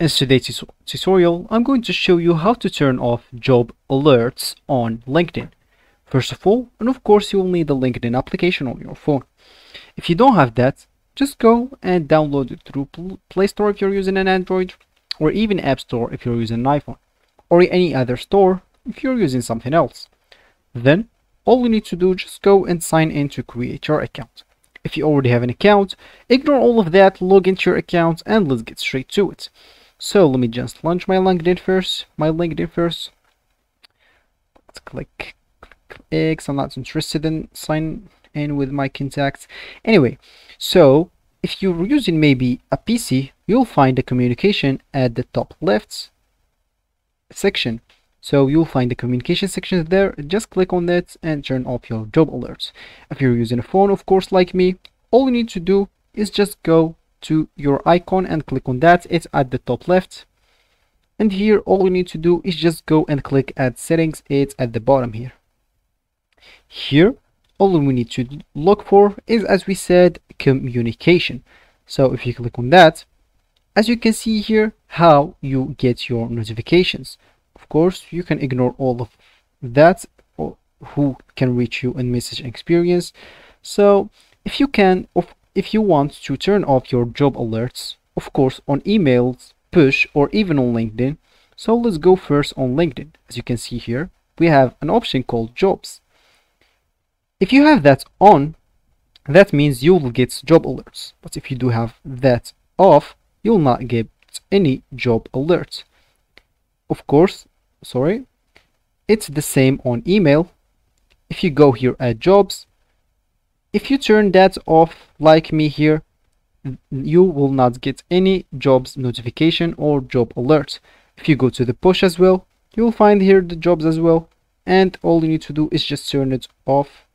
In today's tutorial, I'm going to show you how to turn off job alerts on LinkedIn. First of all, and of course you will need the LinkedIn application on your phone. If you don't have that, just go and download it through Play Store if you're using an Android, or even App Store if you're using an iPhone, or any other store if you're using something else. Then, all you need to do just go and sign in to create your account. If you already have an account, ignore all of that, log into your account, and let's get straight to it. So let me just launch my LinkedIn first, my LinkedIn first. Let's click, click X. I'm not interested in sign in with my contacts. Anyway, so if you're using maybe a PC, you'll find the communication at the top left section. So you'll find the communication section there. Just click on that and turn off your job alerts. If you're using a phone, of course, like me, all you need to do is just go to your icon and click on that. It's at the top left. And here, all you need to do is just go and click add settings. It's at the bottom here. Here, all we need to look for is, as we said, communication. So if you click on that, as you can see here, how you get your notifications of course you can ignore all of that who can reach you in message experience so if you can if you want to turn off your job alerts of course on emails push or even on linkedin. So let's go first on linkedin. As you can see here we have an option called jobs. If you have that on that means you will get job alerts. But if you do have that off you will not get any job alerts. Of course sorry it's the same on email. If you go here at jobs if you turn that off like me here you will not get any jobs notification or job alert if you go to the push as well you'll find here the jobs as well. And all you need to do is just turn it off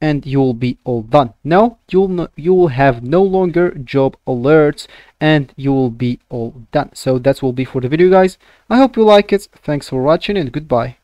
and you will be all done. Now you'll no, you will have no longer job alerts and you will be all done. So that will be for the video guys. I hope you like it. Thanks for watching and goodbye